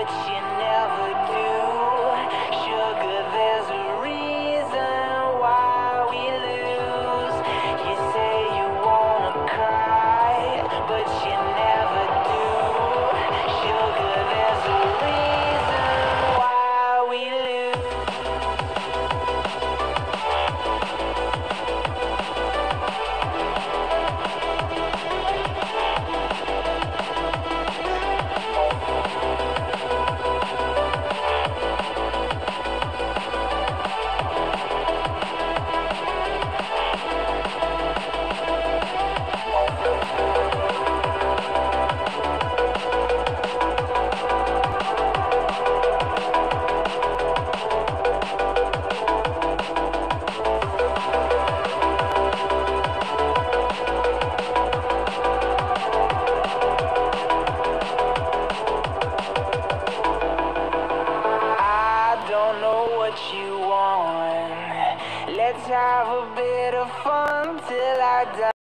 But you you want. Let's have a bit of fun till I die.